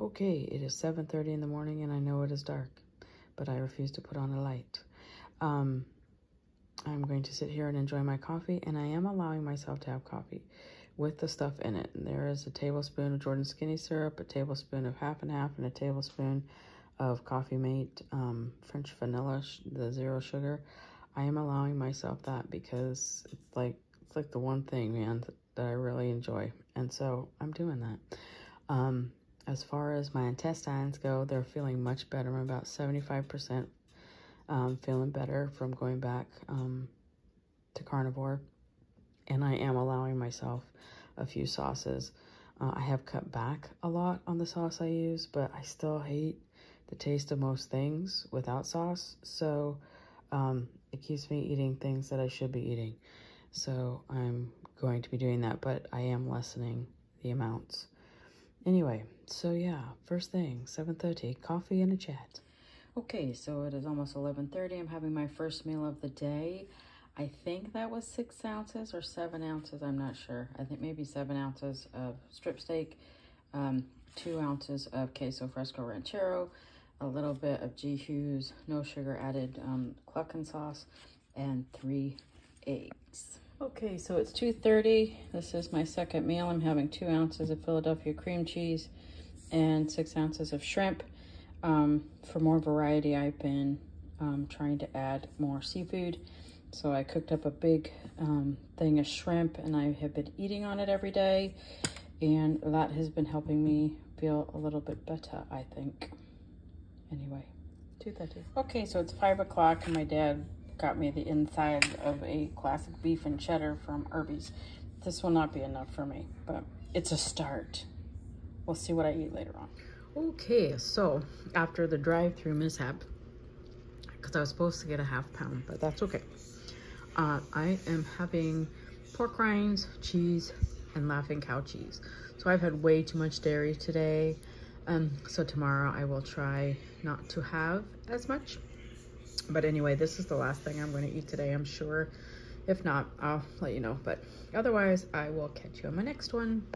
Okay, it is 7.30 in the morning and I know it is dark, but I refuse to put on a light. Um, I'm going to sit here and enjoy my coffee, and I am allowing myself to have coffee with the stuff in it. There is a tablespoon of Jordan Skinny syrup, a tablespoon of half and half, and a tablespoon of Coffee Mate um, French vanilla, the zero sugar. I am allowing myself that because it's like it's like the one thing, man, that, I really enjoy, and so I'm doing that. Um, as far as my intestines go, they're feeling much better. I'm about 75% um, feeling better from going back um, to carnivore. And I am allowing myself a few sauces. Uh, I have cut back a lot on the sauce I use, but I still hate the taste of most things without sauce. So um, it keeps me eating things that I should be eating. So I'm going to be doing that, but I am lessening the amounts. Anyway, so yeah, first thing, 7.30, coffee and a chat. Okay, so it is almost 11.30. I'm having my first meal of the day. I think that was six ounces or seven ounces, I'm not sure. I think maybe seven ounces of strip steak, um, two ounces of queso fresco ranchero, a little bit of G. Hughes, no sugar added um, cluckin sauce, and three. Okay, so it's 2.30. This is my second meal. I'm having two ounces of Philadelphia cream cheese and six ounces of shrimp. Um, for more variety, I've been um, trying to add more seafood. So I cooked up a big um, thing of shrimp and I have been eating on it every day. And that has been helping me feel a little bit better, I think. Anyway, 2.30. Okay, so it's 5 o'clock and my dad got me the inside of a classic beef and cheddar from Arby's. This will not be enough for me, but it's a start. We'll see what I eat later on. Okay, so after the drive-through mishap, because I was supposed to get a half pound, but that's okay. Uh, I am having pork rinds, cheese, and Laughing Cow cheese. So I've had way too much dairy today. Um, so tomorrow I will try not to have as much. But anyway, this is the last thing I'm going to eat today, I'm sure. If not, I'll let you know. But otherwise, I will catch you on my next one.